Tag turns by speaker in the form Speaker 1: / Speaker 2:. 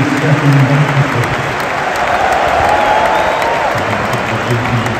Speaker 1: Stephanie Duncan.